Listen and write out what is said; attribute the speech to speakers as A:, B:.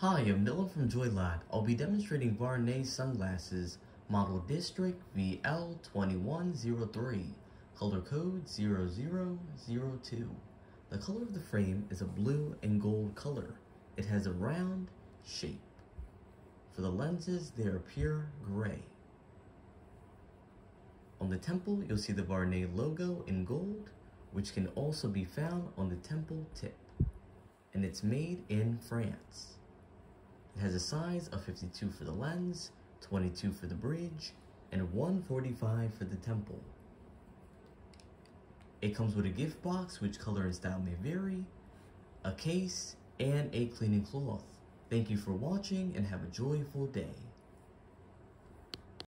A: Hi, I'm Dylan from JoyLot. I'll be demonstrating Vuarnet sunglasses, model District VL2103, color code 0002. The color of the frame is a blue and gold color. It has a round shape. For the lenses, they are pure gray. On the temple, you'll see the Vuarnet logo in gold, which can also be found on the temple tip. And it's made in France. It has a size of 52 for the lens, 22 for the bridge, and 145 for the temple. It comes with a gift box, which color and style may vary, a case, and a cleaning cloth. Thank you for watching and have a joyful day.